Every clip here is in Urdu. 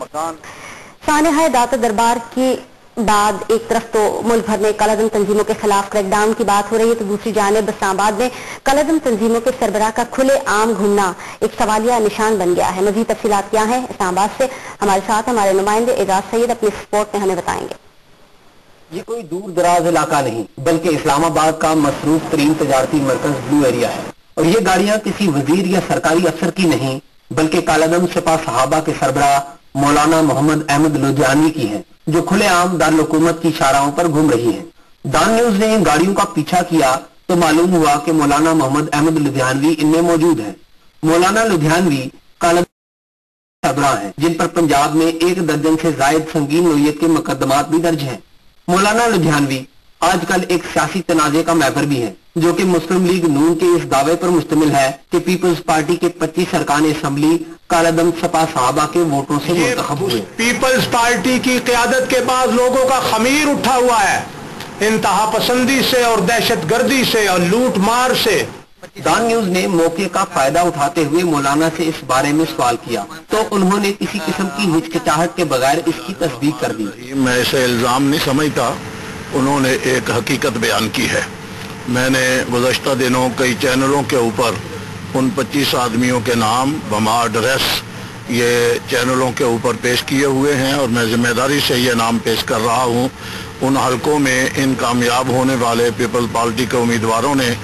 مکان۔ سانحہ دات دربار کی بعد ایک طرف تو ملک بھر میں کالعدم تنظیموں کے خلاف کریک ڈاؤن کی بات ہو رہی ہے تو دوسری جانب اسلام میں کالعدم تنظیموں کے سربراہ کا کھلے عام گھننا ایک سوالیہ نشان بن گیا ہے۔ مزید تفصیلات کیا ہیں اسلام آباد سے؟ ہمارے ساتھ ہمارے نمائندے اعزاز سید اپنی سپورٹ میں ہمیں بتائیں گے۔ یہ کوئی دور دراز علاقہ نہیں بلکہ اسلام آباد کا مصروف ترین تجارتی مرکز بلو ایریا ہے۔ اور یہ گاڑیاں کسی وزیر یا سرکاری افسر کی نہیں بلکہ کالدم سپاہ صحابہ کے سربراہ مولانا محمد احمد لدھیانوی کی ہے، جو کھلے عام دارالحکومت کی شاراؤں پر گھوم رہی ہے۔ دان نیوز نے ان گاڑیوں کا پیچھا کیا تو معلوم ہوا کہ مولانا محمد احمد لدھیانوی ان میں موجود ہیں۔ مولانا لدھیانوی کالم صدرہ ہیں، جن پر پنجاب میں ایک درجن سے زائد سنگین نوعیت کے مقدمات بھی درج ہیں۔ مولانا لدھیانوی آج کل ایک سیاسی تنازع کا میبر بھی ہیں۔ جو کہ مسلم لیگ نون کے اس دعوے پر مشتمل ہے کہ پیپلز پارٹی کے پچیس سرکان اسمبلی کالعدم سپا صحابہ کے ووٹوں سے منتخب ہوئے۔ پیپلز پارٹی کی قیادت کے بعد لوگوں کا خمیر اٹھا ہوا ہے۔ انتہا پسندی سے اور دہشت گردی سے اور لوٹ مار سے۔ دان نیوز نے موقع کا فائدہ اٹھاتے ہوئے مولانا سے اس بارے میں سوال کیا۔ تو انہوں نے کسی قسم کی ہچکچاہٹ کے بغیر اس کی تصدیق کر دی۔ میں اسے الزام نہیں سمجھتا انہوں نے ایک حقیقت بیان کی ہے۔ میں نے گزشتہ دنوں کئی چینلوں کے اوپر ان پچیس آدمیوں کے نام، بما ڈریس یہ چینلوں کے اوپر پیش کیے ہوئے ہیں اور میں ذمہ داری سے یہ نام پیش کر رہا ہوں۔ ان حلقوں میں ان کامیاب ہونے والے پیپل پارٹی کے امیدواروں نے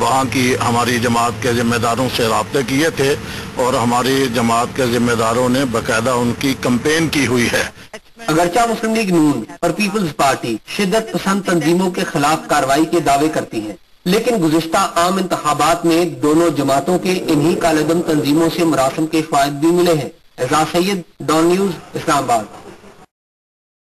وہاں کی ہماری جماعت کے ذمہ داروں سے رابطے کیے تھے اور ہماری جماعت کے ذمہ داروں نے باقاعدہ ان کی کمپین کی ہوئی ہے۔ اگرچہ مسلم لیگ نون اور پیپلز پارٹی شدت پسند تنظیموں کے خلاف کاروائی کے دعوے کرتی ہیں لیکن گزشتہ عام انتخابات میں دونوں جماعتوں کے انہی کالدم تنظیموں سے مراسم کے فوائد بھی ملے ہیں۔ اعزاز سید ڈان نیوز، اسلام آباد۔